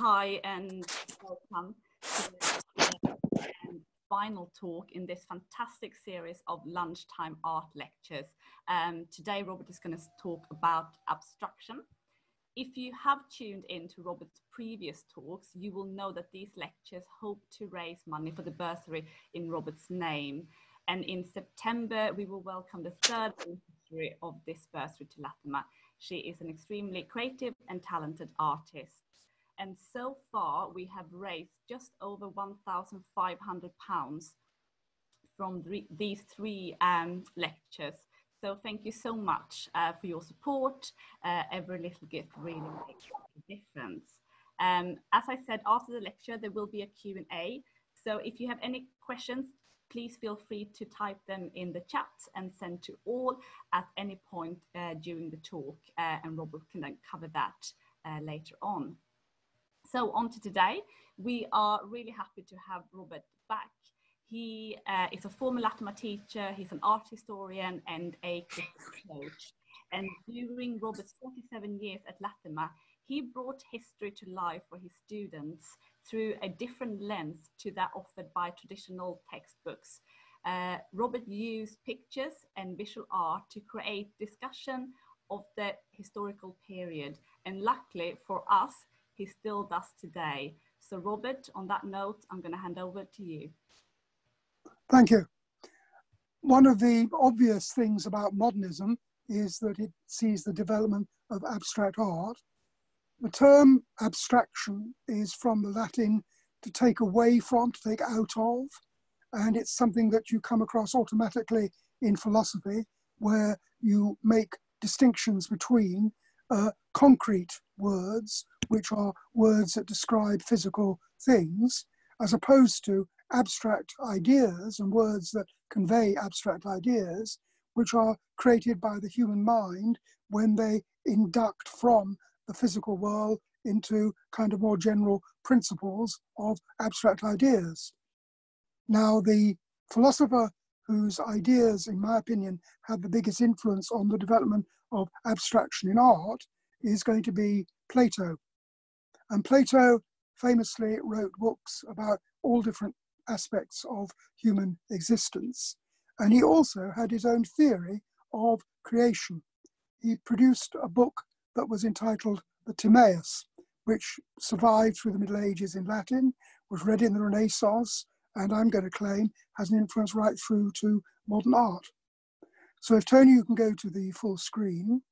hi and welcome to the final talk in this fantastic series of lunchtime art lectures. Um, today, Robert is going to talk about abstraction. If you have tuned in to Robert's previous talks, you will know that these lectures hope to raise money for the bursary in Robert's name. And in September, we will welcome the third of this bursary to Latymer. She is an extremely creative and talented artist. And so far, we have raised just over 1,500 pounds from these three um, lectures. So thank you so much uh, for your support. Uh, every little gift really makes a difference. Um, as I said, after the lecture, there will be a Q&A. So if you have any questions, please feel free to type them in the chat and send to all at any point uh, during the talk uh, and Robert can then cover that uh, later on. So on to today, we are really happy to have Robert back. He uh, is a former Latymer teacher, he's an art historian and a coach. And during Robert's 47 years at Latymer, he brought history to life for his students through a different lens to that offered by traditional textbooks. Uh, Robert used pictures and visual art to create discussion of the historical period. And luckily for us, he still does today. So Robert, on that note, I'm going to hand over to you. Thank you. One of the obvious things about modernism is that it sees the development of abstract art the term abstraction is from the Latin to take away from, to take out of, and it's something that you come across automatically in philosophy, where you make distinctions between uh, concrete words, which are words that describe physical things, as opposed to abstract ideas and words that convey abstract ideas, which are created by the human mind when they induct from the physical world into kind of more general principles of abstract ideas. Now, the philosopher whose ideas, in my opinion, have the biggest influence on the development of abstraction in art is going to be Plato. And Plato famously wrote books about all different aspects of human existence. And he also had his own theory of creation. He produced a book that was entitled the Timaeus, which survived through the Middle Ages in Latin, was read in the Renaissance, and I'm going to claim has an influence right through to modern art. So if Tony, you can go to the full screen,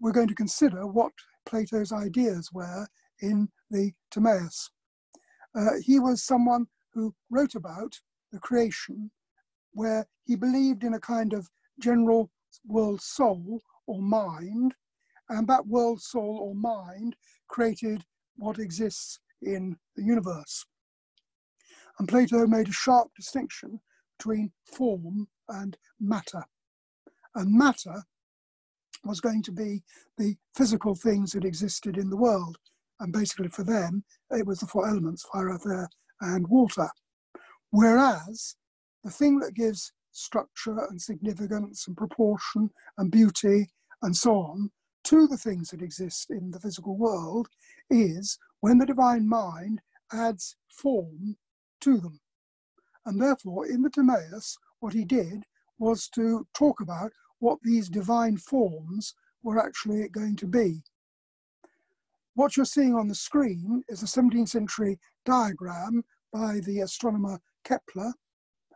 we're going to consider what Plato's ideas were in the Timaeus. Uh, he was someone who wrote about the creation where he believed in a kind of general world soul or mind and that world soul or mind created what exists in the universe. And Plato made a sharp distinction between form and matter. And matter was going to be the physical things that existed in the world. And basically, for them, it was the four elements fire, earth, air, and water. Whereas the thing that gives structure and significance and proportion and beauty and so on to the things that exist in the physical world is when the divine mind adds form to them. And therefore, in the Timaeus, what he did was to talk about what these divine forms were actually going to be. What you're seeing on the screen is a 17th century diagram by the astronomer Kepler.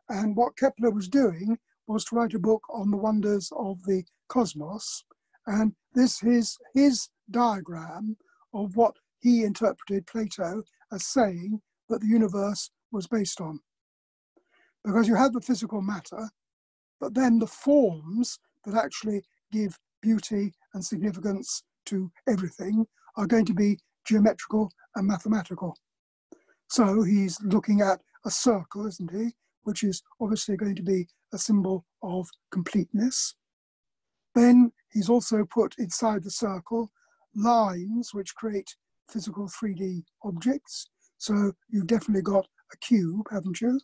And what Kepler was doing was to write a book on the wonders of the cosmos. And this is his diagram of what he interpreted Plato as saying that the universe was based on. Because you have the physical matter, but then the forms that actually give beauty and significance to everything are going to be geometrical and mathematical. So he's looking at a circle, isn't he? Which is obviously going to be a symbol of completeness. Then he's also put inside the circle lines which create physical 3D objects. So you've definitely got a cube, haven't you?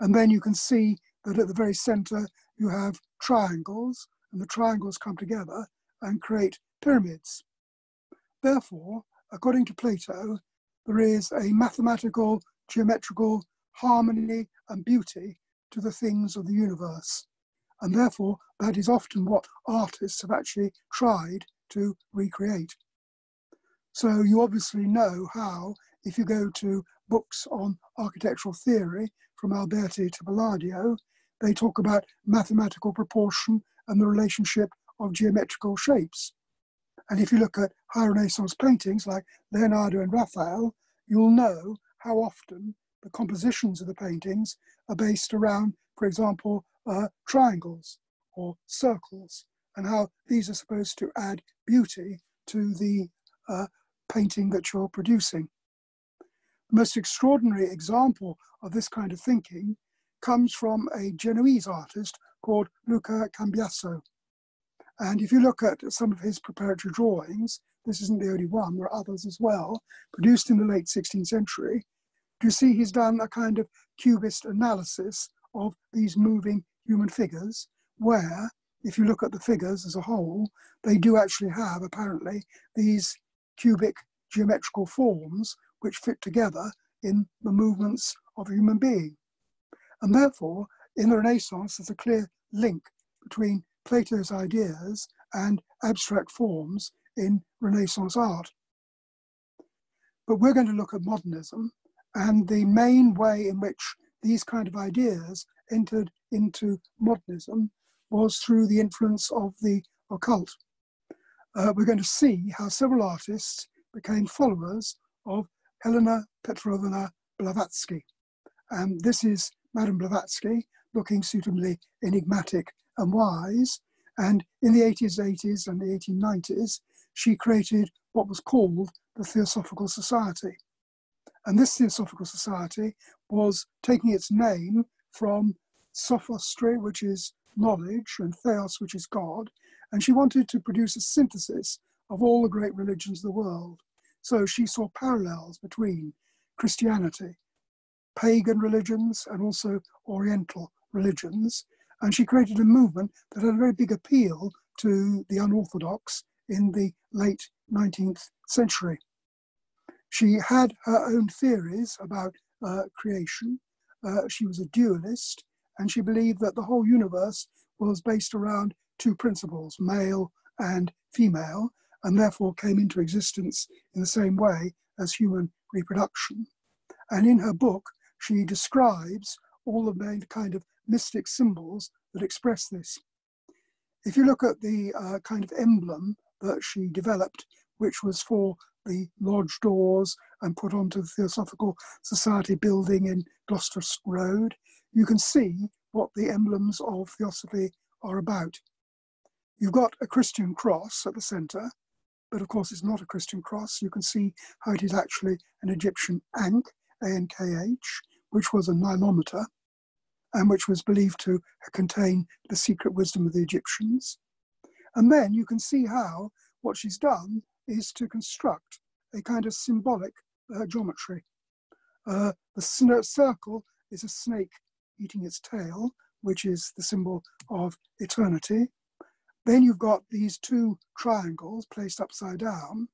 And then you can see that at the very center you have triangles, and the triangles come together and create pyramids. Therefore, according to Plato, there is a mathematical, geometrical harmony and beauty to the things of the universe. And therefore, that is often what artists have actually tried to recreate. So you obviously know how, if you go to books on architectural theory from Alberti to Palladio, they talk about mathematical proportion and the relationship of geometrical shapes. And if you look at high Renaissance paintings like Leonardo and Raphael, you'll know how often the compositions of the paintings are based around, for example, uh, triangles or circles, and how these are supposed to add beauty to the uh, painting that you're producing. The most extraordinary example of this kind of thinking comes from a Genoese artist called Luca Cambiaso. And if you look at some of his preparatory drawings, this isn't the only one, there are others as well, produced in the late 16th century, you see he's done a kind of cubist analysis of these moving human figures, where, if you look at the figures as a whole, they do actually have apparently these cubic geometrical forms which fit together in the movements of a human being. And therefore, in the Renaissance, there's a clear link between Plato's ideas and abstract forms in Renaissance art. But we're going to look at modernism and the main way in which these kind of ideas entered into modernism was through the influence of the occult. Uh, we're going to see how several artists became followers of Helena Petrovna Blavatsky. And this is Madame Blavatsky, looking suitably enigmatic and wise. And in the 1880s and the 1890s, she created what was called the Theosophical Society. And this Theosophical Society was taking its name from sophistry, which is knowledge, and theos, which is God. And she wanted to produce a synthesis of all the great religions of the world. So she saw parallels between Christianity, pagan religions, and also Oriental religions. And she created a movement that had a very big appeal to the unorthodox in the late 19th century. She had her own theories about uh, creation. Uh, she was a dualist, and she believed that the whole universe was based around two principles, male and female, and therefore came into existence in the same way as human reproduction. And in her book, she describes all the main kind of mystic symbols that express this. If you look at the uh, kind of emblem that she developed, which was for the lodge doors and put onto the Theosophical Society building in Gloucester Road, you can see what the emblems of Theosophy are about. You've got a Christian cross at the centre, but of course it's not a Christian cross. You can see how it is actually an Egyptian ankh, A-N-K-H, which was a nilometer and which was believed to contain the secret wisdom of the Egyptians. And then you can see how what she's done is to construct a kind of symbolic uh, geometry. Uh, the circle is a snake eating its tail, which is the symbol of eternity. Then you've got these two triangles placed upside down,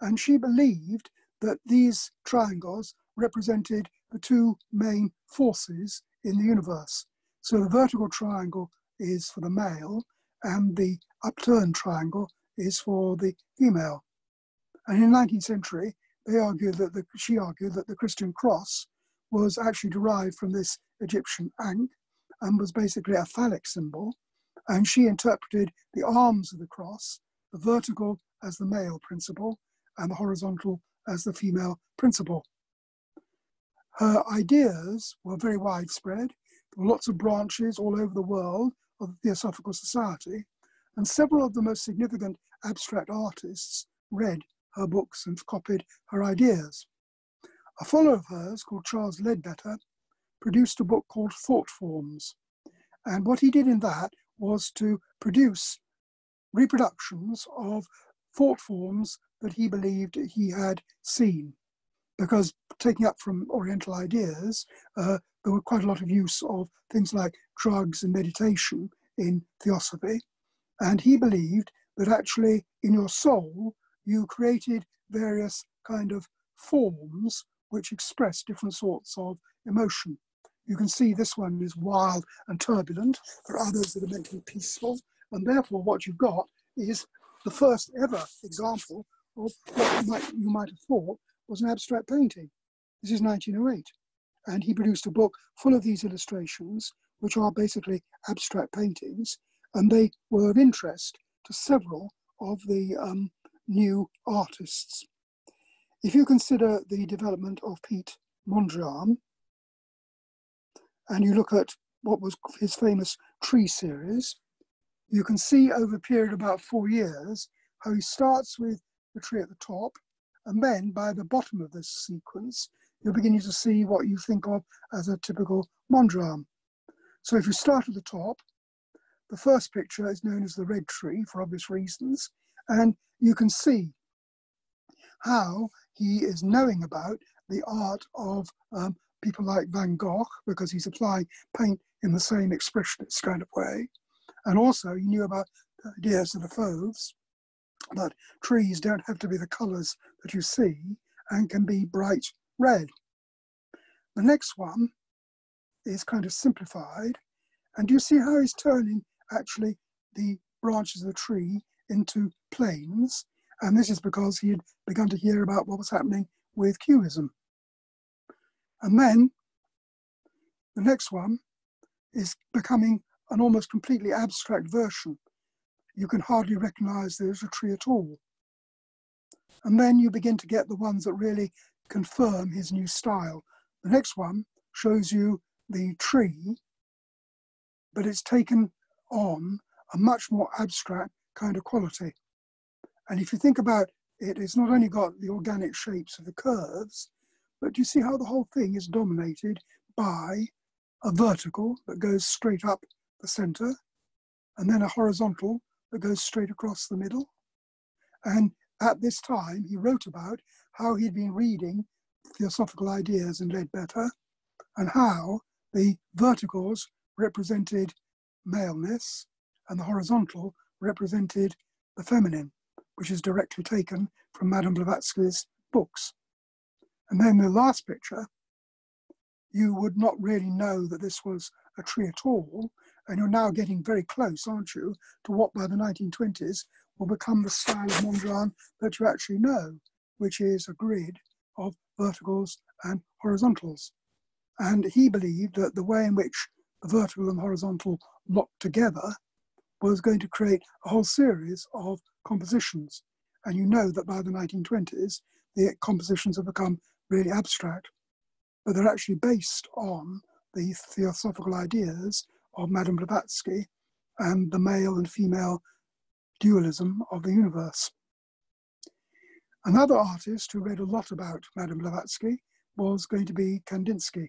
and she believed that these triangles represented the two main forces in the universe. So the vertical triangle is for the male, and the upturned triangle is for the female. And in the 19th century, they argued that the, she argued that the Christian cross was actually derived from this Egyptian ankh and was basically a phallic symbol. And she interpreted the arms of the cross, the vertical as the male principle and the horizontal as the female principle. Her ideas were very widespread. There were lots of branches all over the world of the Theosophical Society, and several of the most significant abstract artists read her books and copied her ideas. A follower of hers, called Charles Leadbeater, produced a book called Thought Forms. And what he did in that was to produce reproductions of thought forms that he believed he had seen. Because taking up from Oriental ideas, uh, there were quite a lot of use of things like drugs and meditation in theosophy. And he believed that actually in your soul, you created various kind of forms which express different sorts of emotion. You can see this one is wild and turbulent. There are others that are meant to be peaceful. And therefore, what you've got is the first ever example of what you might, you might have thought was an abstract painting. This is 1908. And he produced a book full of these illustrations, which are basically abstract paintings. And they were of interest to several of the um, new artists. If you consider the development of Piet Mondrian, and you look at what was his famous tree series, you can see over a period of about four years how he starts with the tree at the top, and then by the bottom of this sequence, you're beginning to see what you think of as a typical Mondrian. So if you start at the top, the first picture is known as the red tree for obvious reasons, and you can see how he is knowing about the art of um, people like Van Gogh because he's applying paint in the same expressionist kind of way. And also, he knew about the ideas of the Fauves that trees don't have to be the colours that you see and can be bright red. The next one is kind of simplified. And you see how he's turning actually the branches of the tree into planes? And this is because he had begun to hear about what was happening with Cubism. And then the next one is becoming an almost completely abstract version. You can hardly recognize there's a tree at all. And then you begin to get the ones that really confirm his new style. The next one shows you the tree, but it's taken on a much more abstract kind of quality. And if you think about it, it's not only got the organic shapes of the curves, but you see how the whole thing is dominated by a vertical that goes straight up the center, and then a horizontal that goes straight across the middle. And at this time, he wrote about how he'd been reading theosophical ideas in Leadbeater and how the verticals represented maleness and the horizontal represented the feminine, which is directly taken from Madame Blavatsky's books. And then the last picture, you would not really know that this was a tree at all. And you're now getting very close, aren't you, to what by the 1920s will become the style of Mondrian that you actually know, which is a grid of verticals and horizontals. And he believed that the way in which the vertical and horizontal locked together was going to create a whole series of compositions. And you know that by the 1920s, the compositions have become really abstract, but they're actually based on the theosophical ideas of Madame Blavatsky and the male and female dualism of the universe. Another artist who read a lot about Madame Blavatsky was going to be Kandinsky.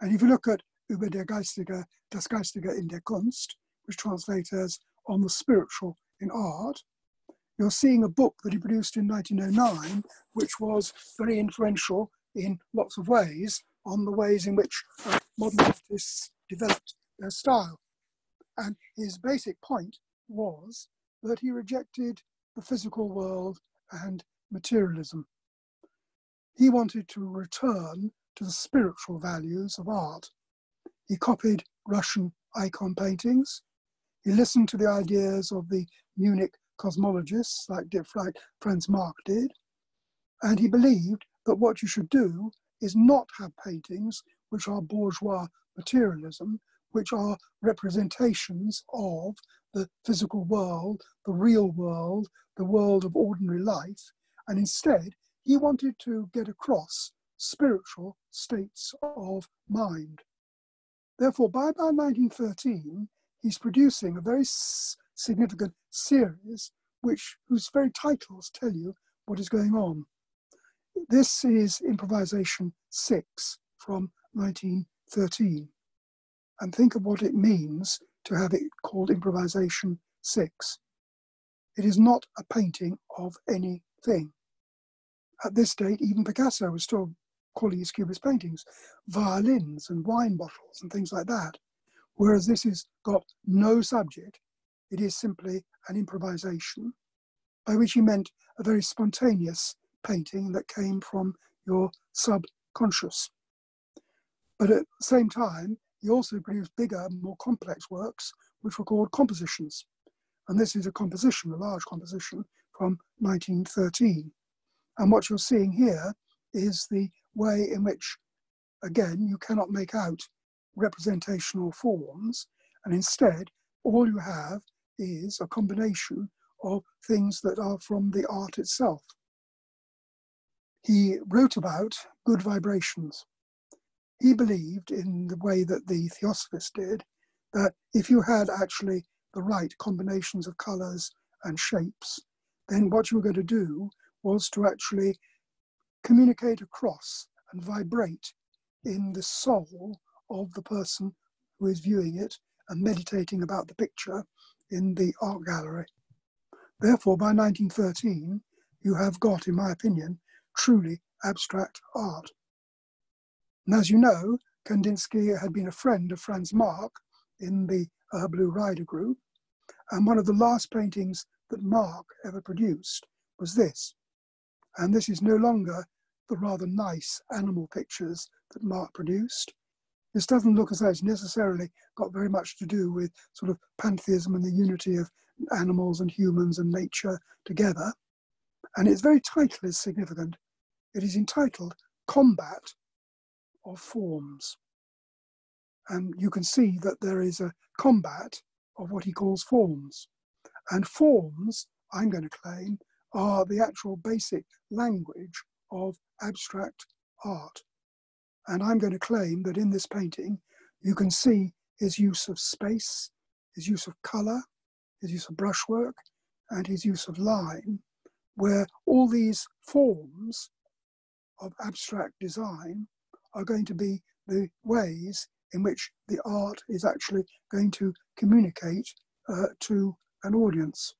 And if you look at Über der Geistige, das Geistige in der Kunst, which translates as On the Spiritual in Art, you're seeing a book that he produced in 1909, which was very influential in lots of ways on the ways in which uh, modern artists developed their style. And his basic point was that he rejected the physical world and materialism. He wanted to return to the spiritual values of art. He copied Russian icon paintings. He listened to the ideas of the Munich cosmologists like, like Franz Marc did. And he believed that what you should do is not have paintings which are bourgeois materialism, which are representations of the physical world, the real world, the world of ordinary life. And instead, he wanted to get across spiritual states of mind. Therefore, by about 1913, he's producing a very significant series which whose very titles tell you what is going on. This is Improvisation 6 from 1913. And think of what it means to have it called Improvisation 6. It is not a painting of anything. At this date, even Picasso was still calling his cubist paintings violins and wine bottles and things like that. Whereas this has got no subject, it is simply an improvisation, by which he meant a very spontaneous painting that came from your subconscious. But at the same time, he also produced bigger, more complex works, which were called compositions. And this is a composition, a large composition from 1913. And what you're seeing here is the way in which, again, you cannot make out representational forms, and instead, all you have is a combination of things that are from the art itself. He wrote about good vibrations. He believed, in the way that the Theosophists did, that if you had actually the right combinations of colors and shapes, then what you were going to do was to actually communicate across and vibrate in the soul of the person who is viewing it and meditating about the picture in the art gallery. Therefore, by 1913, you have got, in my opinion, truly abstract art. And as you know, Kandinsky had been a friend of Franz Marc in the uh, Blue Rider group, and one of the last paintings that Marc ever produced was this. And this is no longer the rather nice animal pictures that Marc produced. This doesn't look as though it's necessarily got very much to do with sort of pantheism and the unity of animals and humans and nature together. And its very title is significant. It is entitled Combat of Forms. And you can see that there is a combat of what he calls forms. And forms, I'm going to claim, are the actual basic language of abstract art. And I'm going to claim that in this painting, you can see his use of space, his use of colour, his use of brushwork, and his use of line, where all these forms of abstract design are going to be the ways in which the art is actually going to communicate uh, to an audience.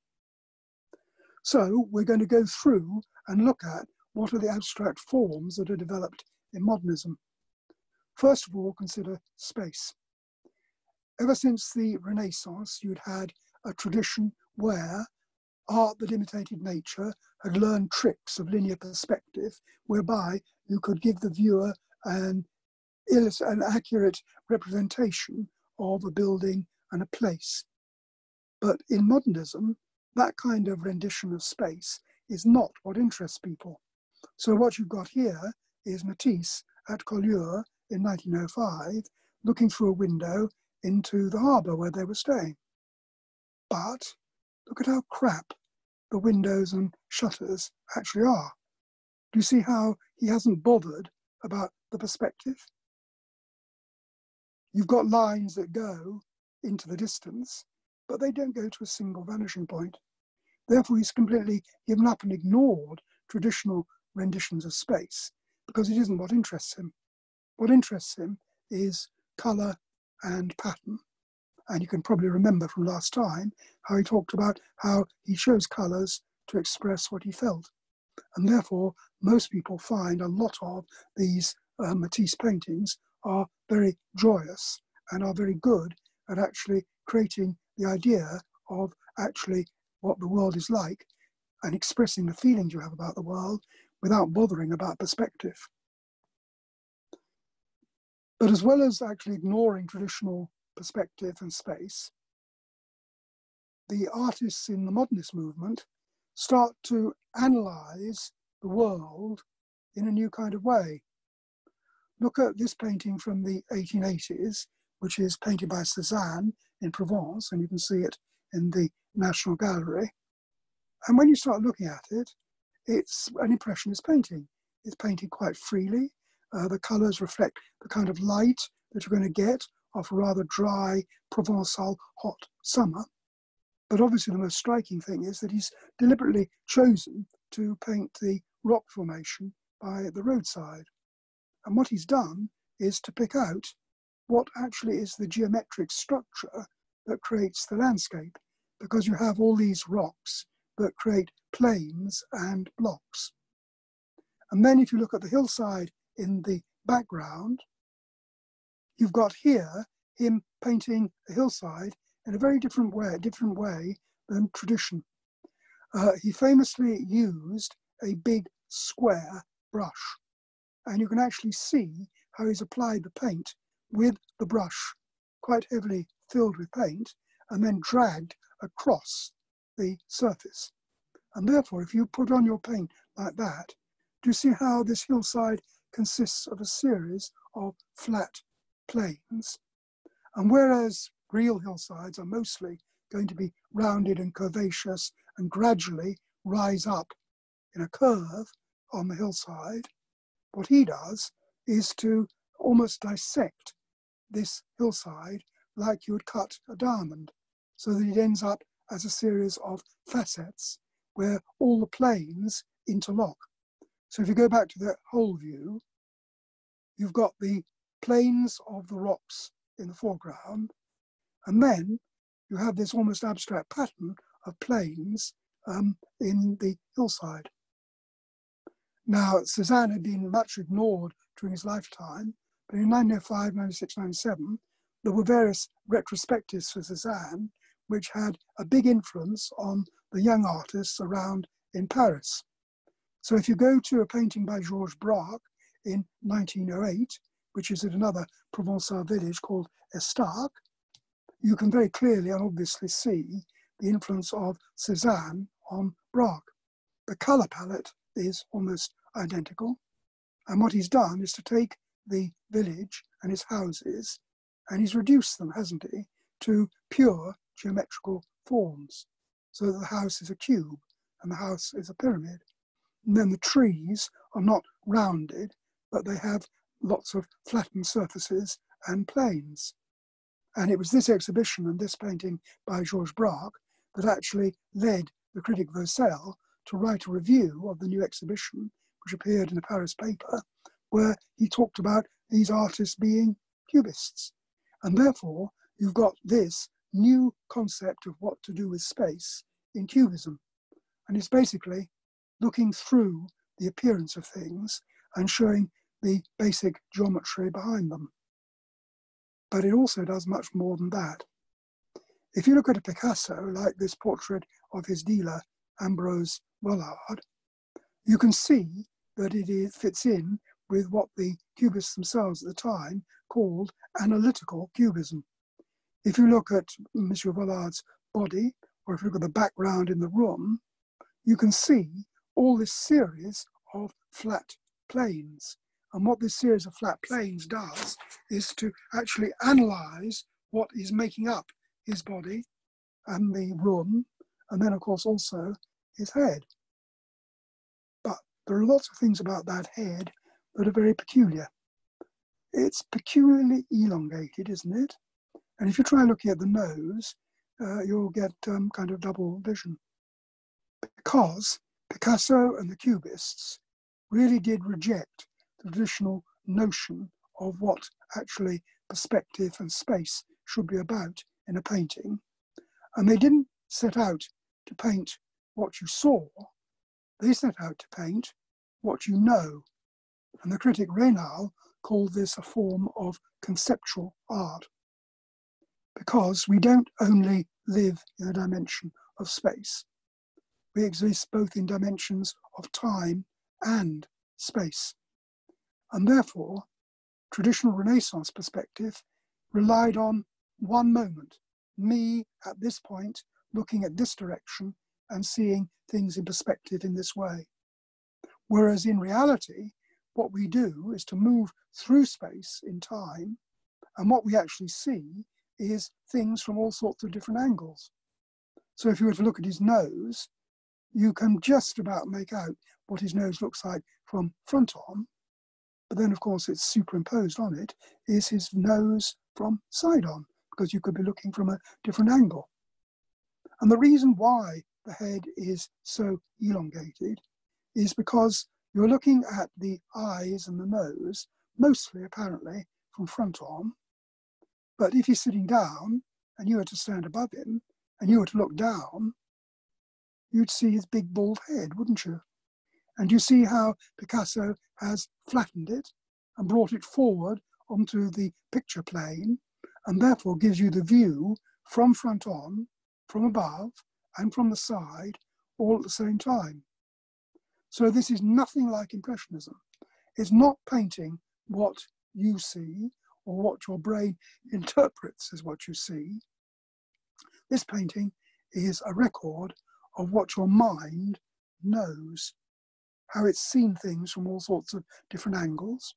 So we're going to go through and look at what are the abstract forms that are developed in modernism. First of all, consider space. Ever since the Renaissance, you'd had a tradition where art that imitated nature had learned tricks of linear perspective, whereby you could give the viewer an, an accurate representation of a building and a place. But in modernism, that kind of rendition of space is not what interests people. So what you've got here is Matisse at Collioure in 1905, looking through a window into the harbour where they were staying. But look at how crap the windows and shutters actually are. Do you see how he hasn't bothered about the perspective? You've got lines that go into the distance, but they don't go to a single vanishing point. Therefore, he's completely given up and ignored traditional renditions of space because it isn't what interests him. What interests him is colour and pattern. And you can probably remember from last time how he talked about how he chose colours to express what he felt. And therefore, most people find a lot of these uh, Matisse paintings are very joyous and are very good at actually creating the idea of actually what the world is like and expressing the feelings you have about the world without bothering about perspective. But as well as actually ignoring traditional perspective and space, the artists in the modernist movement start to analyze the world in a new kind of way. Look at this painting from the 1880s, which is painted by Cézanne in Provence, and you can see it in the National Gallery. And when you start looking at it, it's an impressionist painting. It's painted quite freely. Uh, the colours reflect the kind of light that you're going to get off a rather dry Provençal hot summer. But obviously, the most striking thing is that he's deliberately chosen to paint the rock formation by the roadside. And what he's done is to pick out what actually is the geometric structure that creates the landscape, because you have all these rocks that create planes and blocks. And then if you look at the hillside in the background, you've got here him painting a hillside in a very different way, different way than tradition. Uh, he famously used a big square brush. And you can actually see how he's applied the paint with the brush quite heavily filled with paint and then dragged across the surface. And therefore, if you put on your paint like that, do you see how this hillside consists of a series of flat planes? And whereas real hillsides are mostly going to be rounded and curvaceous and gradually rise up in a curve on the hillside, what he does is to almost dissect this hillside like you would cut a diamond, so that it ends up as a series of facets where all the planes interlock. So if you go back to the whole view, you've got the planes of the rocks in the foreground, and then you have this almost abstract pattern of planes um, in the hillside. Now, Cézanne had been much ignored during his lifetime, but in 1905, 1906, 1907, there were various retrospectives for Cézanne, which had a big influence on the young artists around in Paris. So if you go to a painting by Georges Braque in 1908, which is at another Provençal village called Estaques, you can very clearly and obviously see the influence of Cézanne on Braque. The colour palette is almost identical. And what he's done is to take the village and its houses and he's reduced them, hasn't he, to pure geometrical forms. So that the house is a cube and the house is a pyramid. And then the trees are not rounded, but they have lots of flattened surfaces and planes. And it was this exhibition and this painting by Georges Braque that actually led the critic Vauxcelles to write a review of the new exhibition, which appeared in a Paris paper, where he talked about these artists being cubists. And therefore, you've got this new concept of what to do with space in cubism. And it's basically looking through the appearance of things and showing the basic geometry behind them. But it also does much more than that. If you look at a Picasso, like this portrait of his dealer, Ambrose Vollard, you can see that it is, fits in with what the Cubists themselves at the time called analytical cubism. If you look at Monsieur Vollard's body, or if you look at the background in the room, you can see all this series of flat planes. And what this series of flat planes does is to actually analyze what is making up his body and the room, and then, of course, also his head. There are lots of things about that head that are very peculiar. It's peculiarly elongated, isn't it? And if you try looking at the nose, uh, you'll get um, kind of double vision. Because Picasso and the Cubists really did reject the traditional notion of what actually perspective and space should be about in a painting. And they didn't set out to paint what you saw, they set out to paint what you know. And the critic Raynal called this a form of conceptual art because we don't only live in a dimension of space, we exist both in dimensions of time and space. And therefore, traditional Renaissance perspective relied on one moment, me at this point looking at this direction and seeing things in perspective in this way. Whereas in reality, what we do is to move through space in time, and what we actually see is things from all sorts of different angles. So if you were to look at his nose, you can just about make out what his nose looks like from front on, but then of course it's superimposed on it is his nose from side on, because you could be looking from a different angle. And the reason why the head is so elongated is because you're looking at the eyes and the nose, mostly apparently from front on. But if he's sitting down and you were to stand above him and you were to look down, you'd see his big bald head, wouldn't you? And you see how Picasso has flattened it and brought it forward onto the picture plane and therefore gives you the view from front on, from above, and from the side all at the same time. So this is nothing like Impressionism. It's not painting what you see or what your brain interprets as what you see. This painting is a record of what your mind knows, how it's seen things from all sorts of different angles,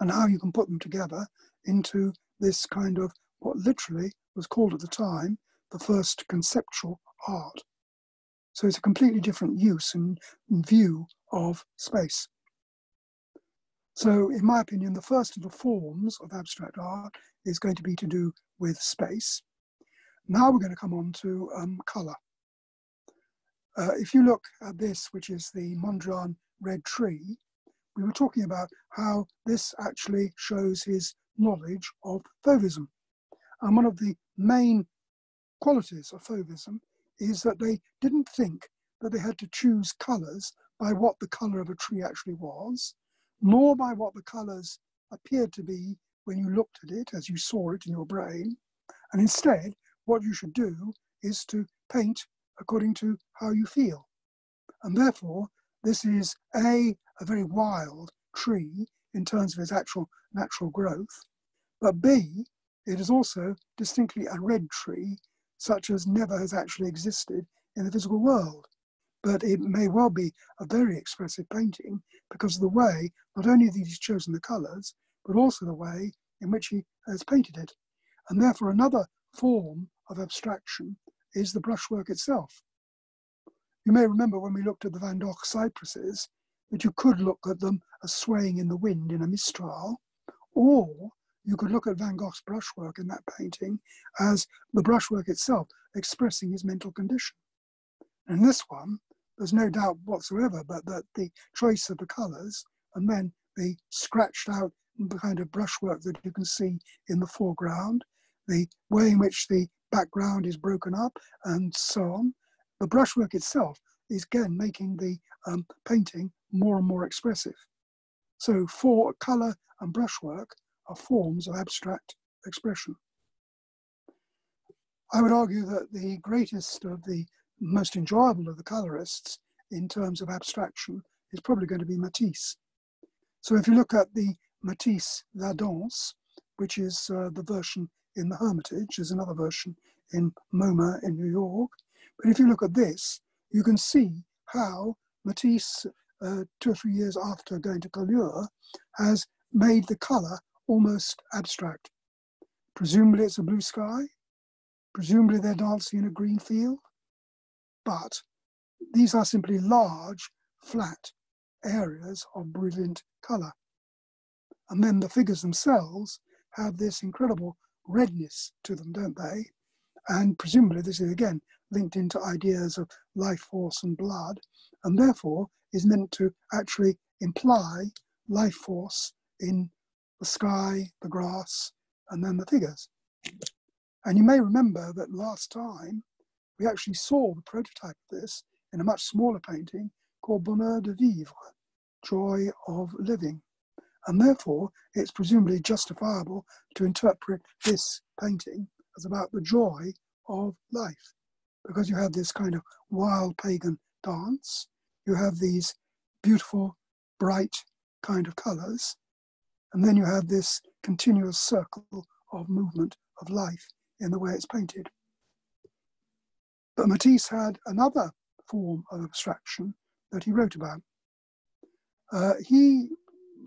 and how you can put them together into this kind of what literally was called at the time the first conceptual art. So it's a completely different use and view of space. So, in my opinion, the first of the forms of abstract art is going to be to do with space. Now we're going to come on to um, colour. Uh, if you look at this, which is the Mondrian red tree, we were talking about how this actually shows his knowledge of Fauvism. And one of the main qualities of Fauvism is that they didn't think that they had to choose colours by what the colour of a tree actually was, nor by what the colours appeared to be when you looked at it as you saw it in your brain. And instead, what you should do is to paint according to how you feel. And therefore, this is A, a very wild tree in terms of its actual natural growth, but B, it is also distinctly a red tree such as never has actually existed in the physical world. But it may well be a very expressive painting because of the way not only that he's chosen the colours, but also the way in which he has painted it. And therefore, another form of abstraction is the brushwork itself. You may remember when we looked at the Van Gogh cypresses that you could look at them as swaying in the wind in a mistral, or you could look at Van Gogh's brushwork in that painting as the brushwork itself expressing his mental condition. In this one, there's no doubt whatsoever but that the choice of the colours and then the scratched out kind of brushwork that you can see in the foreground, the way in which the background is broken up and so on. The brushwork itself is again making the um, painting more and more expressive. So for colour and brushwork, are forms of abstract expression. I would argue that the greatest of the most enjoyable of the colorists in terms of abstraction is probably going to be Matisse. So if you look at the Matisse La Danse, which is uh, the version in the Hermitage, there's another version in MoMA in New York. But if you look at this, you can see how Matisse, uh, two or three years after going to Collioure, has made the colour almost abstract. Presumably it's a blue sky. Presumably they're dancing in a green field. But these are simply large, flat areas of brilliant colour. And then the figures themselves have this incredible redness to them, don't they? And presumably this is again linked into ideas of life force and blood, and therefore is meant to actually imply life force in the sky, the grass, and then the figures. And you may remember that last time we actually saw the prototype of this in a much smaller painting called Bonheur de Vivre, Joy of Living. And therefore, it's presumably justifiable to interpret this painting as about the joy of life, because you have this kind of wild pagan dance, you have these beautiful, bright kind of colours, and then you have this continuous circle of movement of life in the way it's painted. But Matisse had another form of abstraction that he wrote about. Uh, he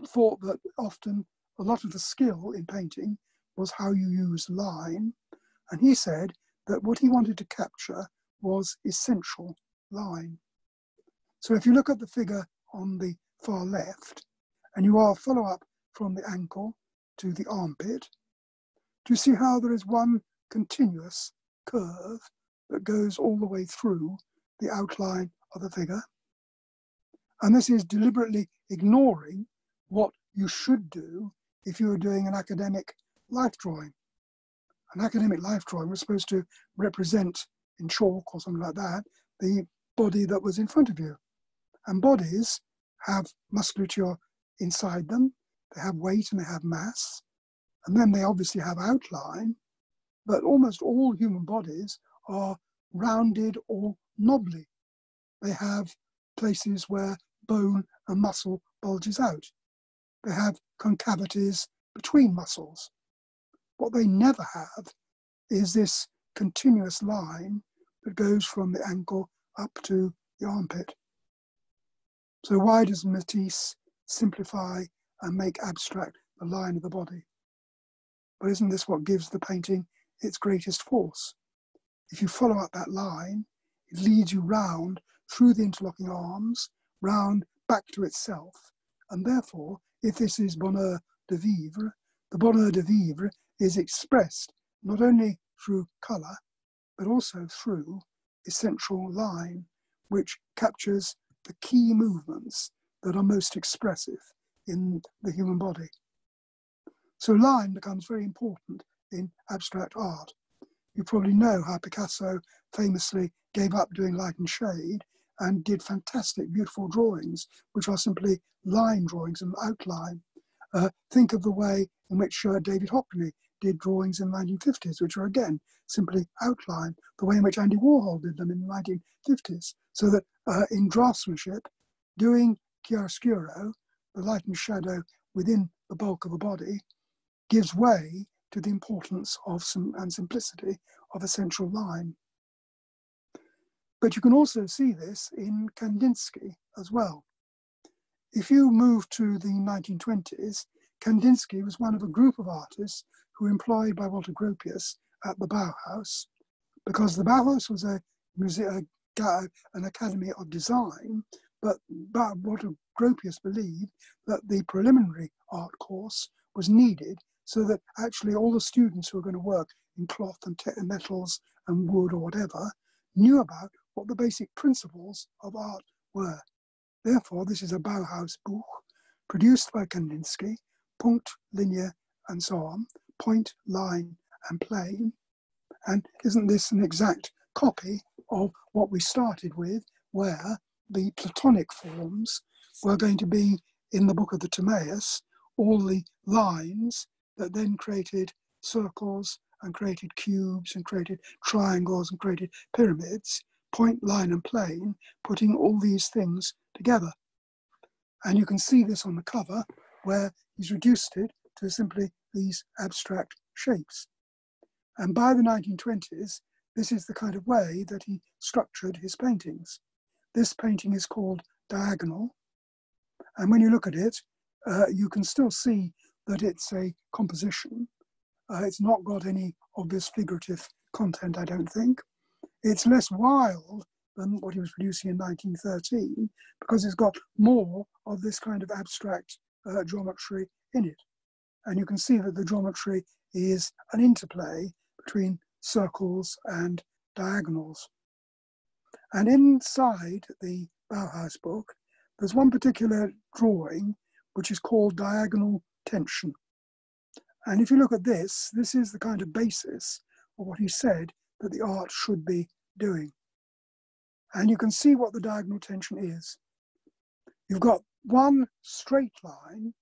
thought that often a lot of the skill in painting was how you use line, and he said that what he wanted to capture was essential line. So if you look at the figure on the far left, and you are follow up from the ankle to the armpit, do you see how there is one continuous curve that goes all the way through the outline of the figure? And this is deliberately ignoring what you should do if you were doing an academic life drawing. An academic life drawing was supposed to represent in chalk or something like that the body that was in front of you. And bodies have musculature inside them, they have weight and they have mass, and then they obviously have outline, but almost all human bodies are rounded or knobbly. They have places where bone and muscle bulges out. They have concavities between muscles. What they never have is this continuous line that goes from the ankle up to the armpit. So why does Matisse simplify and make abstract the line of the body? But isn't this what gives the painting its greatest force? If you follow up that line, it leads you round through the interlocking arms, round back to itself. And therefore, if this is bonheur de vivre, the bonheur de vivre is expressed not only through colour, but also through essential line, which captures the key movements that are most expressive in the human body. So line becomes very important in abstract art. You probably know how Picasso famously gave up doing light and shade and did fantastic, beautiful drawings, which are simply line drawings and outline. Uh, think of the way in which uh, David Hockney did drawings in the 1950s, which are again simply outline, the way in which Andy Warhol did them in the 1950s. So that uh, in draftsmanship, doing chiaroscuro, the light and shadow within the bulk of a body, gives way to the importance of some and simplicity of a central line. But you can also see this in Kandinsky as well. If you move to the 1920s, Kandinsky was one of a group of artists who were employed by Walter Gropius at the Bauhaus, because the Bauhaus was a, museum, an academy of design, but, but Walter Gropius believed that the preliminary art course was needed so that actually all the students who were going to work in cloth and metals and wood or whatever knew about what the basic principles of art were. Therefore, this is a Bauhaus Buch produced by Kandinsky, Punkt, Linie, and so on, point, line, and plane. And isn't this an exact copy of what we started with, where the Platonic forms were going to be in the book of the Timaeus, all the lines that then created circles and created cubes and created triangles and created pyramids, point, line, and plane, putting all these things together. And you can see this on the cover where he's reduced it to simply these abstract shapes. And by the 1920s, this is the kind of way that he structured his paintings. This painting is called Diagonal. And when you look at it, uh, you can still see that it's a composition. Uh, it's not got any obvious figurative content, I don't think. It's less wild than what he was producing in 1913 because it's got more of this kind of abstract uh, geometry in it. And you can see that the geometry is an interplay between circles and diagonals. And inside the Bauhaus book, there's one particular drawing which is called diagonal tension. And if you look at this, this is the kind of basis of what he said that the art should be doing. And you can see what the diagonal tension is. You've got one straight line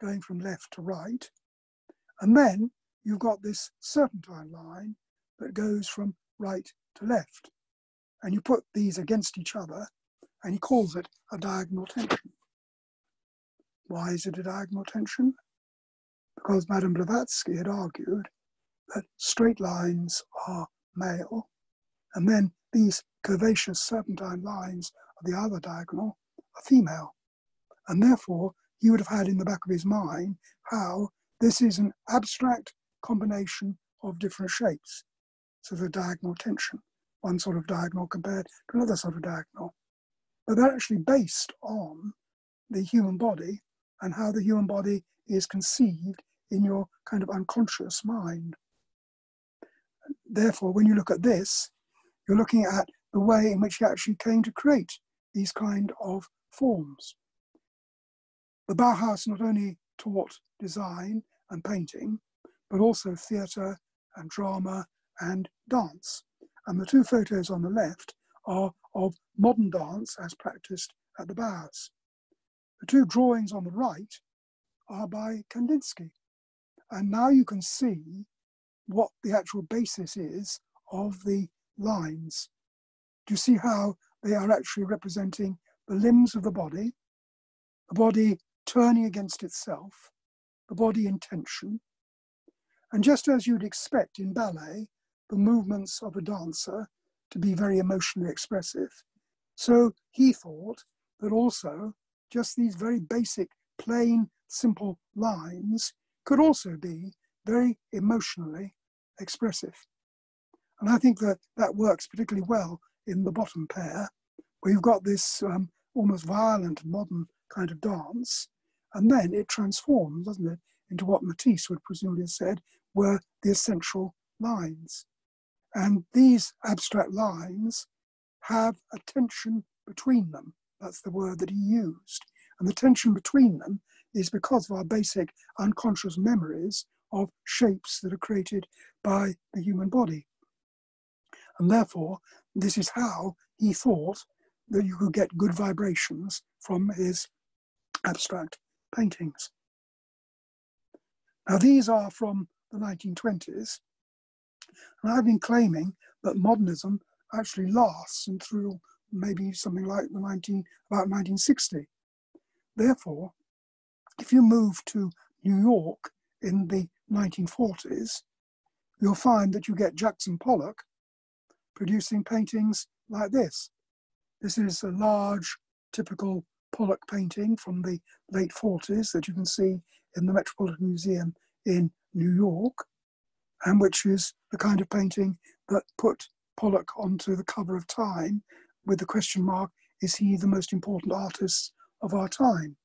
going from left to right, and then you've got this serpentine line that goes from right to left. And you put these against each other, and he calls it a diagonal tension. Why is it a diagonal tension? Because Madame Blavatsky had argued that straight lines are male, and then these curvaceous serpentine lines of the other diagonal are female. And therefore, he would have had in the back of his mind how this is an abstract combination of different shapes. So the diagonal tension, one sort of diagonal compared to another sort of diagonal. But they're actually based on the human body and how the human body is conceived in your kind of unconscious mind. Therefore, when you look at this, you're looking at the way in which he actually came to create these kind of forms. The Bauhaus not only taught design and painting, but also theatre and drama and dance. And the two photos on the left are of modern dance as practiced at the Bauhaus. The two drawings on the right are by Kandinsky. And now you can see what the actual basis is of the lines. Do you see how they are actually representing the limbs of the body, the body turning against itself, the body in tension. And just as you'd expect in ballet, the movements of a dancer to be very emotionally expressive, so he thought that also just these very basic, plain, simple lines could also be very emotionally expressive. And I think that that works particularly well in the bottom pair, where you've got this um, almost violent modern kind of dance, and then it transforms, doesn't it, into what Matisse would presumably have said were the essential lines. And these abstract lines have a tension between them. That's the word that he used. And the tension between them is because of our basic unconscious memories of shapes that are created by the human body. And therefore, this is how he thought that you could get good vibrations from his abstract paintings. Now, these are from the 1920s, and I've been claiming that modernism actually lasts and through maybe something like the 19, about 1960. Therefore, if you move to New York in the 1940s, you'll find that you get Jackson Pollock producing paintings like this. This is a large, typical Pollock painting from the late 40s that you can see in the Metropolitan Museum in New York, and which is the kind of painting that put Pollock onto the cover of Time with the question mark is he the most important artist of our time?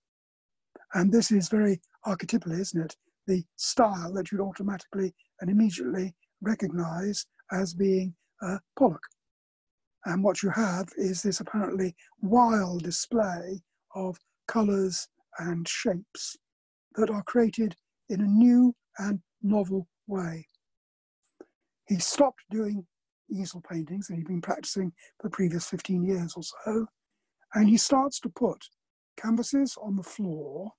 And this is very archetypal, isn't it? The style that you'd automatically and immediately recognize as being uh, Pollock. And what you have is this apparently wild display of colors and shapes that are created in a new and novel way. He stopped doing easel paintings that he'd been practicing for the previous 15 years or so, and he starts to put canvases on the floor.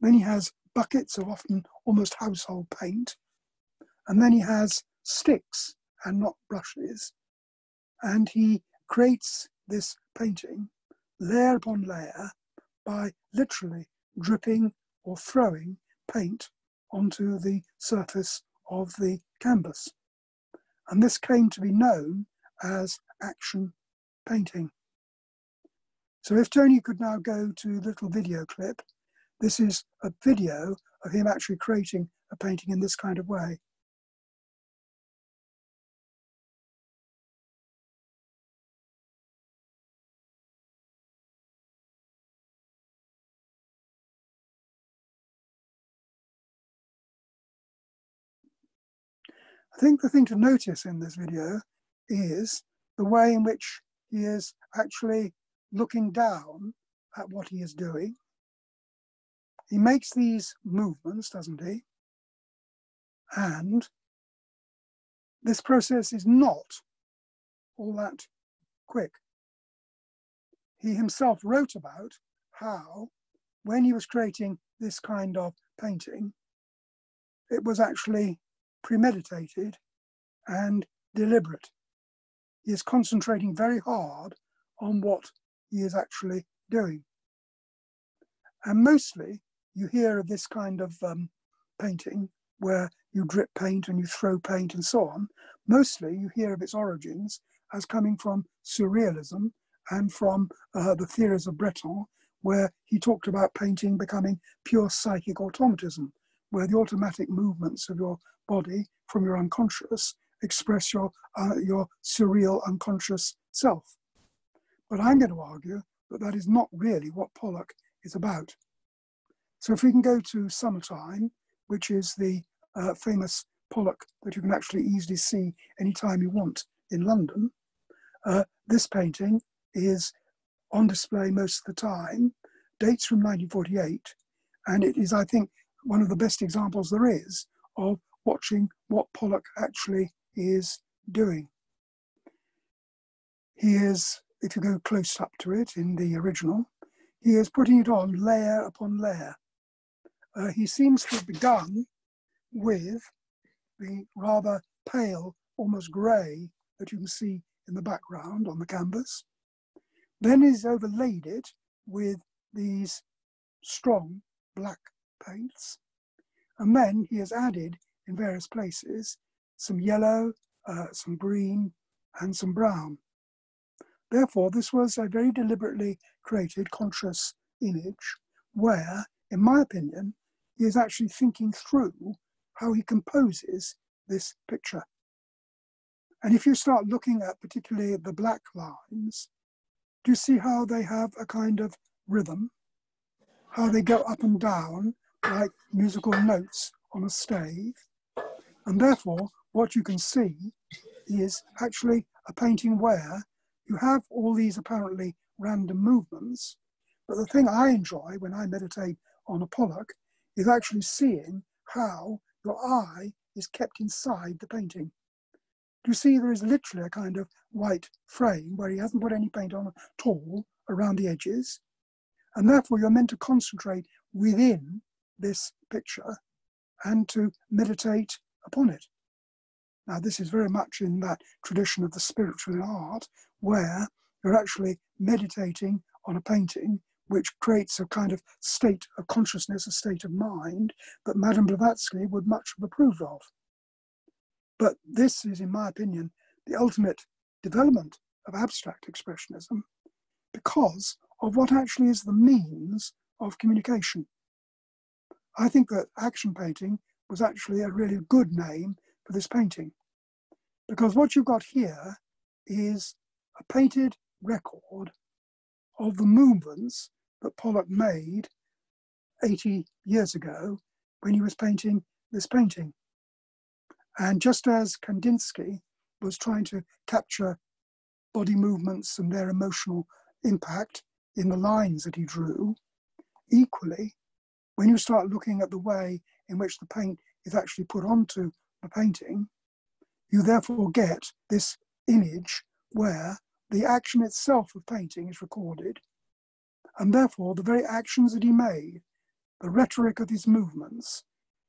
Then he has buckets of often almost household paint, and then he has sticks and not brushes. And he creates this painting layer upon layer by literally dripping or throwing paint onto the surface of the canvas. And this came to be known as action painting. So if Tony could now go to the little video clip, this is a video of him actually creating a painting in this kind of way. I think the thing to notice in this video is the way in which he is actually looking down at what he is doing. He makes these movements, doesn't he? And this process is not all that quick. He himself wrote about how, when he was creating this kind of painting, it was actually premeditated and deliberate. He is concentrating very hard on what he is actually doing. And mostly you hear of this kind of um, painting where you drip paint and you throw paint and so on. Mostly you hear of its origins as coming from surrealism and from uh, the theories of Breton, where he talked about painting becoming pure psychic automatism, where the automatic movements of your body from your unconscious express your, uh, your surreal unconscious self. But I'm going to argue that that is not really what Pollock is about. So if we can go to Summertime, which is the uh, famous Pollock that you can actually easily see anytime you want in London, uh, this painting is on display most of the time, dates from 1948, and it is, I think, one of the best examples there is of watching what Pollock actually is doing. He is, if you go close up to it in the original, he is putting it on layer upon layer. Uh, he seems to have begun with the rather pale, almost grey that you can see in the background on the canvas, Then he's overlaid it with these strong black paints. And then he has added in various places some yellow, uh, some green, and some brown. Therefore, this was a very deliberately created conscious image where, in my opinion, he is actually thinking through how he composes this picture. And if you start looking at particularly the black lines, do you see how they have a kind of rhythm? How they go up and down like musical notes on a stave? And therefore, what you can see is actually a painting where you have all these apparently random movements. But the thing I enjoy when I meditate on a Pollock is actually seeing how your eye is kept inside the painting. You see there is literally a kind of white frame where he hasn't put any paint on at all around the edges? And therefore, you're meant to concentrate within this picture and to meditate upon it. Now, this is very much in that tradition of the spiritual art where you're actually meditating on a painting which creates a kind of state of consciousness, a state of mind that Madame Blavatsky would much have approved of. But this is, in my opinion, the ultimate development of abstract expressionism because of what actually is the means of communication. I think that action painting was actually a really good name for this painting because what you've got here is a painted record of the movements that Pollock made 80 years ago when he was painting this painting. And just as Kandinsky was trying to capture body movements and their emotional impact in the lines that he drew, equally, when you start looking at the way in which the paint is actually put onto the painting, you therefore get this image where the action itself of painting is recorded and therefore, the very actions that he made, the rhetoric of his movements,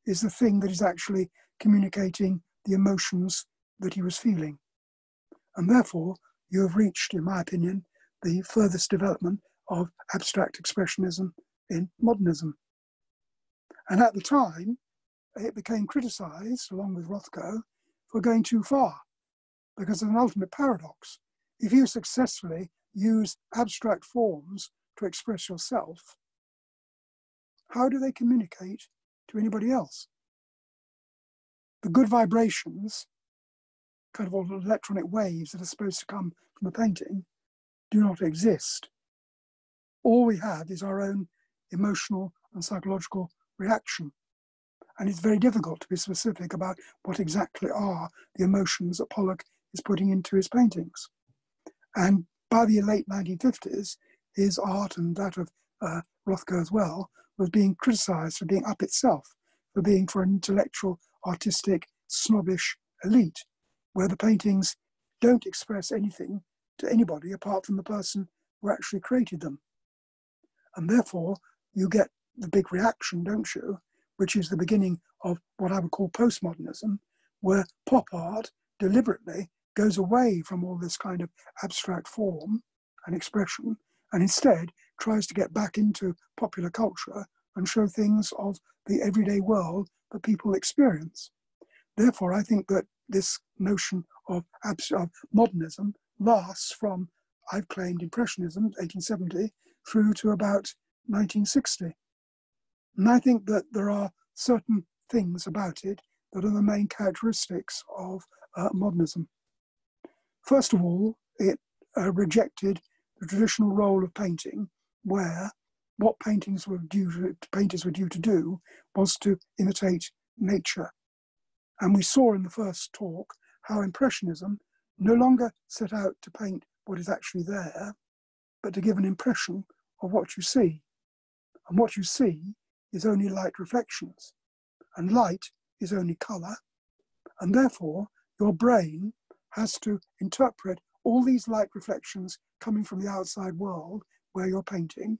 is the thing that is actually communicating the emotions that he was feeling. And therefore, you have reached, in my opinion, the furthest development of abstract expressionism in modernism. And at the time, it became criticized, along with Rothko, for going too far, because of an ultimate paradox. If you successfully use abstract forms to express yourself, how do they communicate to anybody else? The good vibrations, kind of all the electronic waves that are supposed to come from a painting, do not exist. All we have is our own emotional and psychological reaction. And it's very difficult to be specific about what exactly are the emotions that Pollock is putting into his paintings. And by the late 1950s, his art and that of uh, Rothko as well was being criticized for being up itself, for being for an intellectual, artistic, snobbish elite, where the paintings don't express anything to anybody apart from the person who actually created them. And therefore, you get the big reaction, don't you? Which is the beginning of what I would call postmodernism, where pop art deliberately goes away from all this kind of abstract form and expression and instead tries to get back into popular culture and show things of the everyday world that people experience. Therefore, I think that this notion of, of modernism lasts from, I've claimed, Impressionism, 1870, through to about 1960. And I think that there are certain things about it that are the main characteristics of uh, modernism. First of all, it uh, rejected the traditional role of painting, where what paintings were due to, painters were due to do was to imitate nature. And we saw in the first talk how Impressionism no longer set out to paint what is actually there, but to give an impression of what you see. And what you see is only light reflections, and light is only colour. And therefore, your brain has to interpret all these light reflections coming from the outside world where you're painting.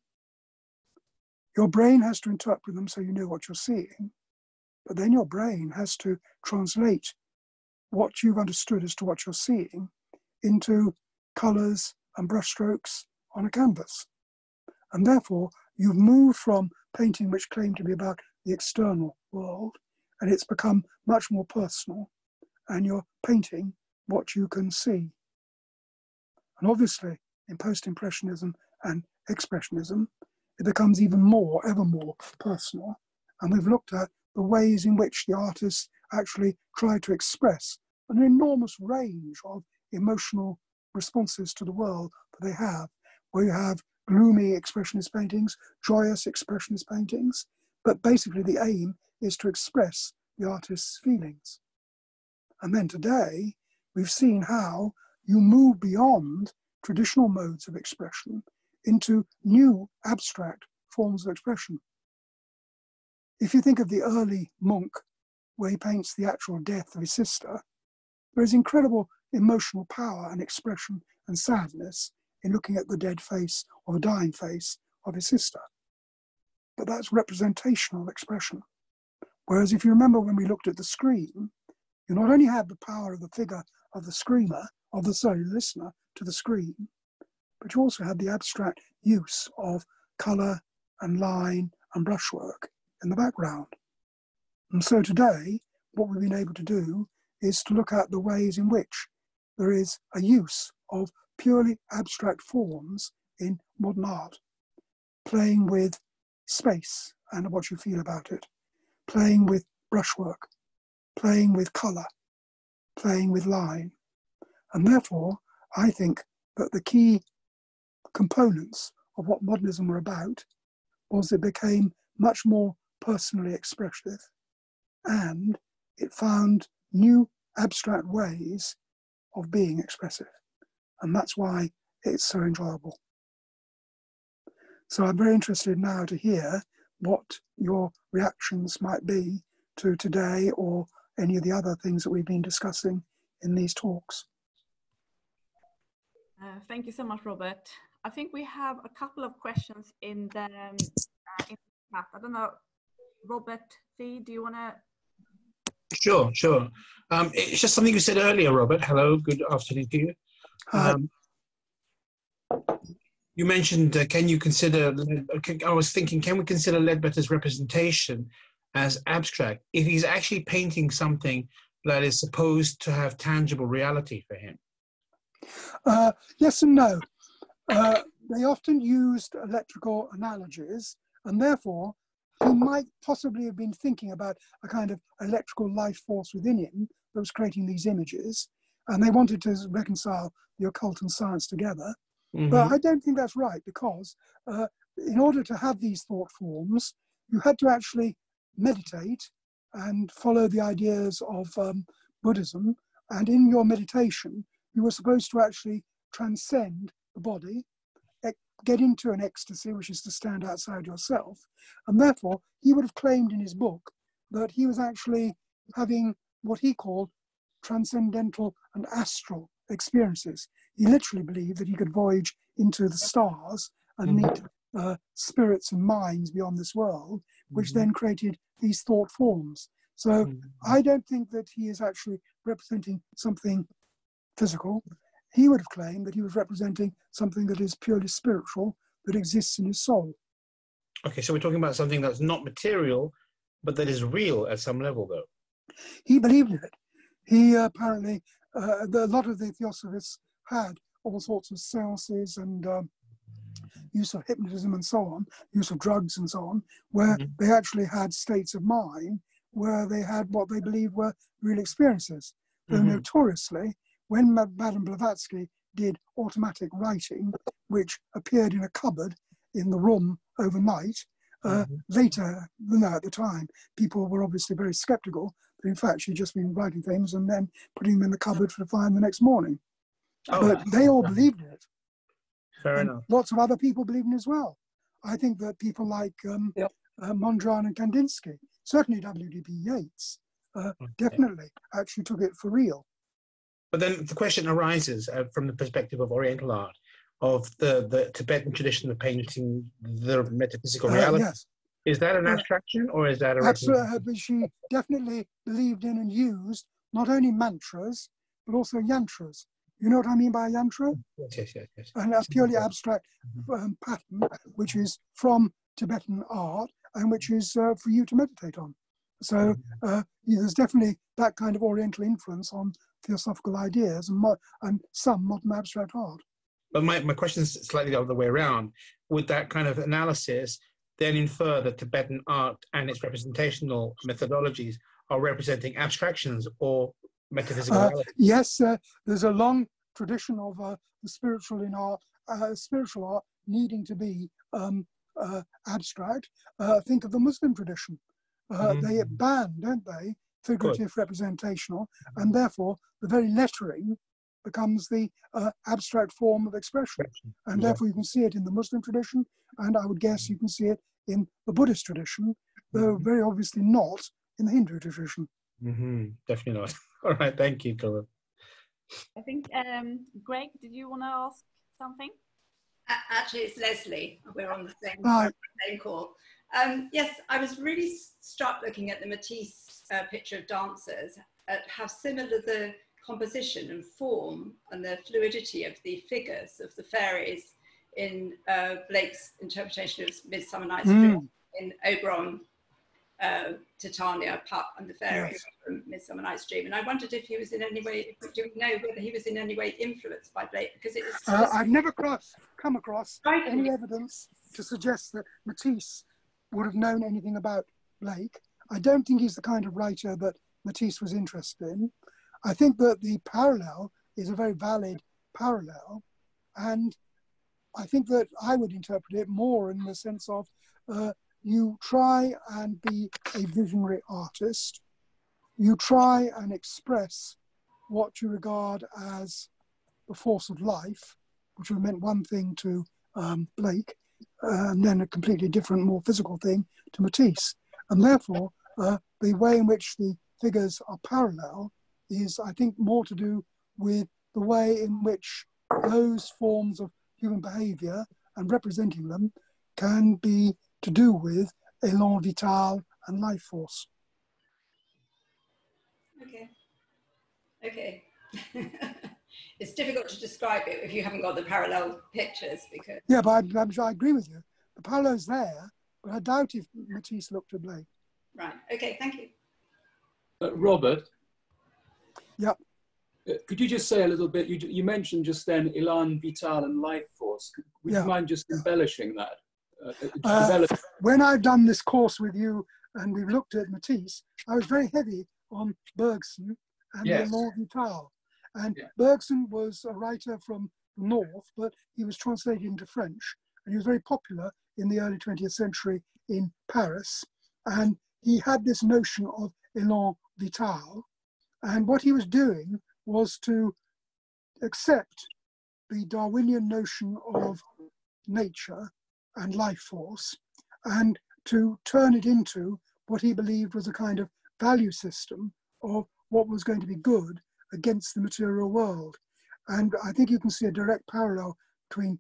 Your brain has to interpret them so you know what you're seeing, but then your brain has to translate what you've understood as to what you're seeing into colours and brushstrokes on a canvas. And therefore, you've moved from painting which claimed to be about the external world, and it's become much more personal, and you're painting what you can see. And obviously, in post Impressionism and Expressionism, it becomes even more, ever more personal. And we've looked at the ways in which the artists actually try to express an enormous range of emotional responses to the world that they have, where you have gloomy expressionist paintings, joyous expressionist paintings, but basically the aim is to express the artist's feelings. And then today, we've seen how you move beyond traditional modes of expression into new abstract forms of expression. If you think of the early Munch, where he paints the actual death of his sister, there is incredible emotional power and expression and sadness in looking at the dead face or the dying face of his sister. But that's representational expression. Whereas if you remember when we looked at the scream, you not only had the power of the figure of the screamer, of the sorry, listener to the scream, but you also had the abstract use of colour and line and brushwork in the background. And so today, what we've been able to do is to look at the ways in which there is a use of purely abstract forms in modern art, playing with space and what you feel about it, playing with brushwork, playing with colour, playing with line. And therefore, I think that the key components of what modernism were about was it became much more personally expressive. And it found new abstract ways of being expressive. And that's why it's so enjoyable. So I'm very interested now to hear what your reactions might be to today or any of the other things that we've been discussing in these talks. Uh, thank you so much, Robert. I think we have a couple of questions in the, um, uh, in the chat. I don't know, Robert Fee, do you want to? Sure, sure. Um, it's just something you said earlier, Robert. Hello, good afternoon to you. Um, you mentioned, uh, can you consider, I was thinking, can we consider Leadbeater's representation as abstract if he's actually painting something that is supposed to have tangible reality for him? Uh, yes and no. Uh, they often used electrical analogies, and therefore he might possibly have been thinking about a kind of electrical life force within him that was creating these images, and they wanted to reconcile the occult and science together. Mm-hmm. But I don't think that's right because uh, in order to have these thought forms, you had to actually meditate and follow the ideas of um, Buddhism. And in your meditation, you were supposed to actually transcend the body, get into an ecstasy, which is to stand outside yourself. And therefore, he would have claimed in his book that he was actually having what he called transcendental and astral experiences. He literally believed that he could voyage into the stars and mm-hmm. meet uh, spirits and minds beyond this world, which mm-hmm. then created these thought forms. So mm-hmm. I don't think that he is actually representing something physical. He would have claimed that he was representing something that is purely spiritual, that exists in his soul. Okay, so we're talking about something that's not material, but that is real at some level, though. He believed in it. He apparently, uh, the, a lot of the theosophists had all sorts of seances and um, use of hypnotism and so on, use of drugs and so on, where mm-hmm. they actually had states of mind where they had what they believed were real experiences. Though mm-hmm. notoriously, when Madame Blavatsky did automatic writing, which appeared in a cupboard in the room overnight, uh, mm-hmm. later than that at the time, people were obviously very skeptical. But in fact, she'd just been writing things and then putting them in the cupboard for the fire the next morning. Oh, but they all believed it. Fair and enough. Lots of other people believed in it as well. I think that people like um, yep. uh, Mondrian and Kandinsky, certainly W.D.B. Yeats, uh, okay. definitely actually took it for real. But then the question arises uh, from the perspective of Oriental art, of the, the Tibetan tradition of painting the metaphysical uh, reality. Yes. Is that an uh, abstraction or is that a Absolutely, but she definitely believed in and used not only mantras, but also yantras. You know what I mean by yantra? Yes, yes, yes. yes. And a purely abstract um, pattern, which is from Tibetan art and which is uh, for you to meditate on. So uh, yeah, there's definitely that kind of Oriental influence on theosophical ideas and, mo- and some modern abstract art. But my, my question is slightly the other way around. Would that kind of analysis then infer that Tibetan art and its representational methodologies are representing abstractions or metaphysical Uh, yes, uh, there's a long tradition of uh, the spiritual in art, uh, spiritual art needing to be um, uh, abstract. Uh, think of the Muslim tradition. Uh, They ban, don't they, figurative representational, and therefore the very lettering becomes the uh, abstract form of expression. And Yeah. therefore you can see it in the Muslim tradition, and I would guess you can see it in the Buddhist tradition, though Mhm. very obviously not in the Hindu tradition. hmm Definitely not. All right, thank you, Philip. I think, um, Greg, did you want to ask something? A- Actually, it's Leslie. We're on the same, Right. same call. Um, yes, I was really struck looking at the Matisse uh, picture of dancers at how similar the composition and form and the fluidity of the figures of the fairies in uh, Blake's interpretation of Midsummer Night's Mm. Dream in Oberon, uh, Titania, Puck, and the fairies Yes. from Midsummer Night's Dream. And I wondered if he was in any way, do we know whether he was in any way influenced by Blake? Because it is Uh, I've never cross, come across striking. any evidence to suggest that Matisse would have known anything about Blake. I don't think he's the kind of writer that Matisse was interested in. I think that the parallel is a very valid parallel. And I think that I would interpret it more in the sense of uh, you try and be a visionary artist, you try and express what you regard as the force of life, which would have meant one thing to um, Blake, uh, and then a completely different, more physical thing to Matisse. And therefore, uh, the way in which the figures are parallel is, I think, more to do with the way in which those forms of human behavior and representing them can be to do with élan vital and life force. Okay. Okay. it's difficult to describe it if you haven't got the parallel pictures because Yeah, but I, I'm sure I agree with you. The parallel's there, but I doubt if Matisse looked at Blake. right. Okay, thank you. Uh, Robert? Yep. Uh, Could you just say a little bit? You, you mentioned just then Elan Vital and Life Force. Could, would Yeah. you mind just embellishing that? Uh, uh, Uh, develop- when I've done this course with you and we've looked at Matisse, I was very heavy on Bergson and Yes. the élan vital. And Yeah. Bergson was a writer from the north, but he was translated into French. And he was very popular in the early 20th century in Paris. And he had this notion of élan vital. And what he was doing was to accept the Darwinian notion of nature and life force and to turn it into what he believed was a kind of value system of what was going to be good against the material world. And I think you can see a direct parallel between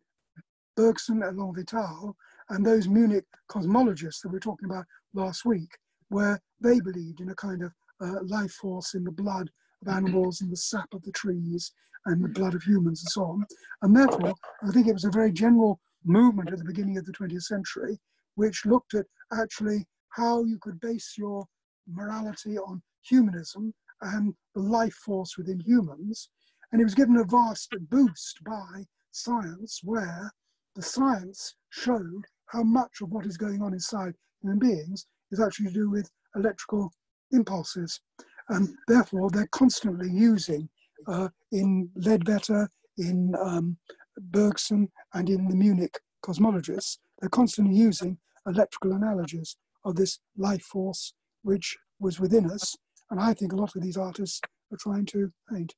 Bergson and élan vital and those Munich cosmologists that we were talking about last week, where they believed in a kind of uh, life force in the blood of animals and the sap of the trees and the blood of humans and so on. And therefore, I think it was a very general movement at the beginning of the 20th century, which looked at actually how you could base your morality on humanism and the life force within humans. And it was given a vast boost by science, where the science showed how much of what is going on inside human beings is actually to do with electrical impulses. And therefore, they're constantly using uh, in Leadbeater, in um, Bergson, and in the Munich cosmologists, they're constantly using electrical analogies of this life force which was within us. And I think a lot of these artists are trying to paint.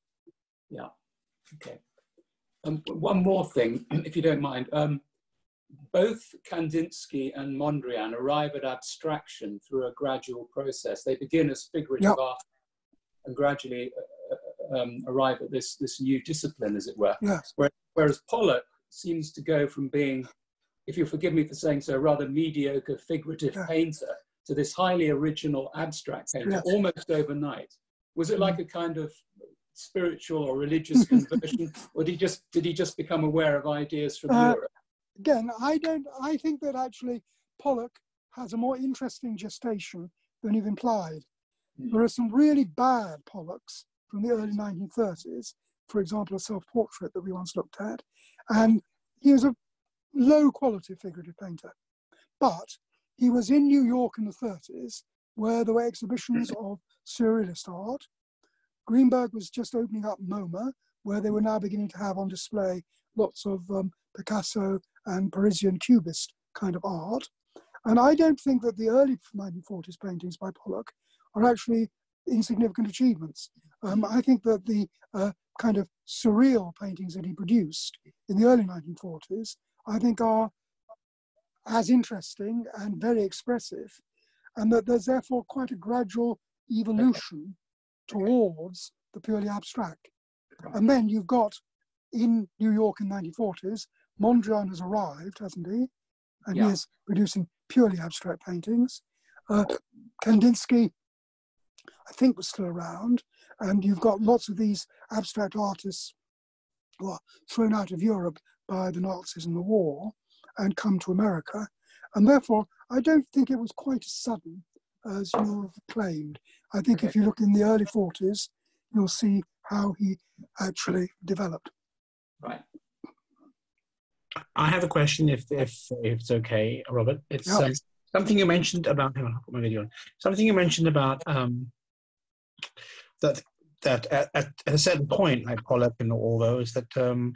Yeah. Okay. Um, one more thing, if you don't mind. Um, both Kandinsky and Mondrian arrive at abstraction through a gradual process. They begin as figurative Yep. art and gradually uh, um, arrive at this, this new discipline, as it were. Yes. Whereas Pollock seems to go from being, if you'll forgive me for saying so, a rather mediocre figurative painter to this highly original abstract painter Yes. almost overnight. Was it like a kind of spiritual or religious conversion, or did he just did he just become aware of ideas from Uh, Europe? Again, I don't. I think that actually Pollock has a more interesting gestation than you've implied. Hmm. There are some really bad Pollocks from the early 1930s. For example, a self-portrait that we once looked at, and he was a low-quality figurative painter. But he was in New York in the 30s, where there were exhibitions of surrealist art. Greenberg was just opening up MoMA, where they were now beginning to have on display lots of um, Picasso and Parisian Cubist kind of art. And I don't think that the early 1940s paintings by Pollock are actually insignificant achievements. Um, I think that the uh, kind of surreal paintings that he produced in the early 1940s, I think are as interesting and very expressive, and that there's therefore quite a gradual evolution towards the purely abstract. And then you've got in New York in 1940s, Mondrian has arrived, hasn't he? And Yeah. he is producing purely abstract paintings. Uh, Kandinsky, I think, was still around. And you've got lots of these abstract artists who are thrown out of Europe by the Nazis and the war and come to America. And therefore, I don't think it was quite as sudden as you've claimed. I think if you look in the early 40s, you'll see how he actually developed. Right. I have a question, if if if it's okay, Robert. It's Yeah. um, something you mentioned about. Hang on, I'll put my video on. Something you mentioned about um, that that at, at, a certain point, like Pollock and all those, that um,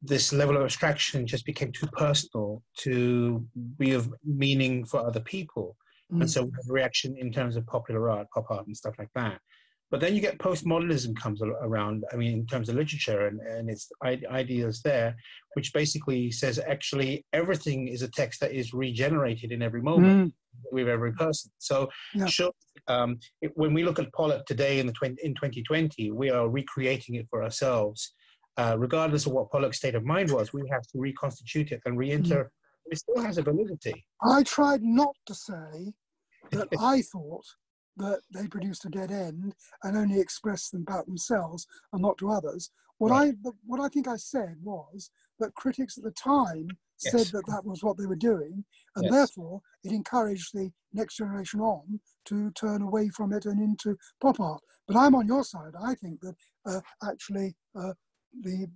this level of abstraction just became too personal to be of meaning for other people, Mm. and so we have a reaction in terms of popular art, pop art, and stuff like that. But then you get postmodernism comes around. I mean, in terms of literature and, and its ideas there, which basically says actually everything is a text that is regenerated in every moment Mm. with every person. So, Yeah. sure, um, it, when we look at Pollock today in the 20, in 2020, we are recreating it for ourselves. Uh, regardless of what Pollock's state of mind was, we have to reconstitute it and Mm. re-enter. It still has a validity. I tried not to say that I thought that they produced a dead end and only expressed them about themselves and not to others. What Right. I what I think I said was that critics at the time said that that was what they were doing, and Yes. therefore it encouraged the next generation on to turn away from it and into pop art. But I'm on your side. I think that uh, actually uh, the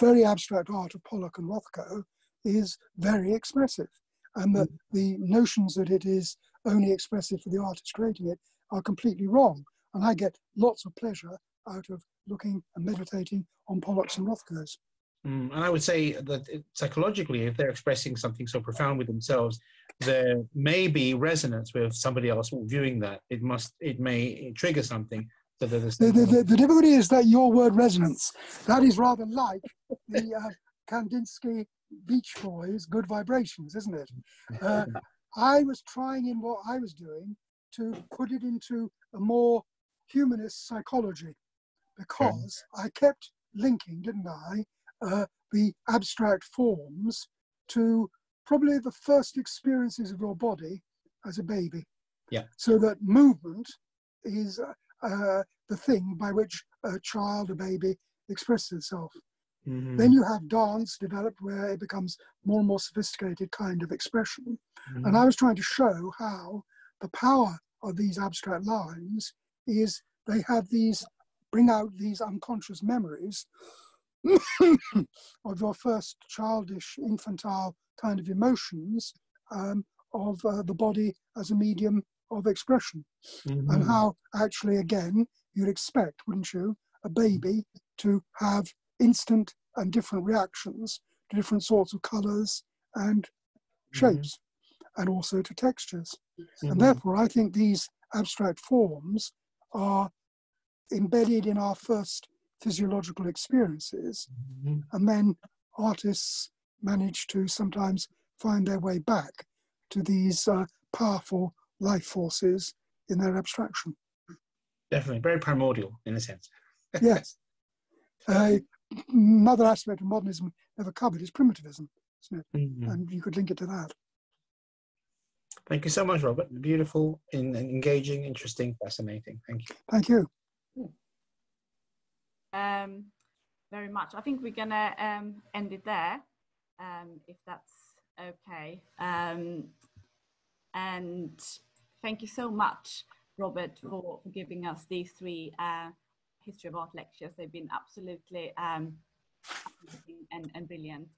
very abstract art of Pollock and Rothko is very expressive, and that the notions that it is only expressive for the artist creating it are completely wrong. And I get lots of pleasure out of looking and meditating on Pollock's and Rothko's. Mm, and I would say that it, psychologically, if they're expressing something so profound with themselves, there may be resonance with somebody else viewing that. It must, it may trigger something. So the, the, the difficulty is that your word resonance, that is rather like the uh, Kandinsky Beach Boys good vibrations, isn't it? Uh, I was trying in what I was doing to put it into a more humanist psychology because I kept linking, didn't I, uh, the abstract forms to probably the first experiences of your body as a baby. Yeah. So that movement is uh, uh, the thing by which a child, a baby, expresses itself. Mhm, Then you have dance developed where it becomes more and more sophisticated kind of expression. mhm. And I was trying to show how the power of these abstract lines is they have these, bring out these unconscious memories of your first childish, infantile kind of emotions um, of uh, the body as a medium of expression. And Mhm. how actually, again, you'd expect, wouldn't you, a baby to have instant and different reactions to different sorts of colors and shapes and also to textures. Mhm. And therefore, I think these abstract forms are embedded in our first physiological experiences, Mhm. and then artists manage to sometimes find their way back to these uh, powerful life forces in their abstraction. Definitely, very primordial in a sense. Yes. Uh, another aspect of modernism never covered is primitivism, isn't it? Mhm. And you could link it to that. Thank you so much, Robert. Beautiful, in, engaging, interesting, fascinating. Thank you. Thank you. um, very much. I think we're gonna um, end it there, um, if that's okay. Um, and thank you so much, Robert, for, for giving us these three uh, history of art lectures. They've been absolutely um, and, and brilliant.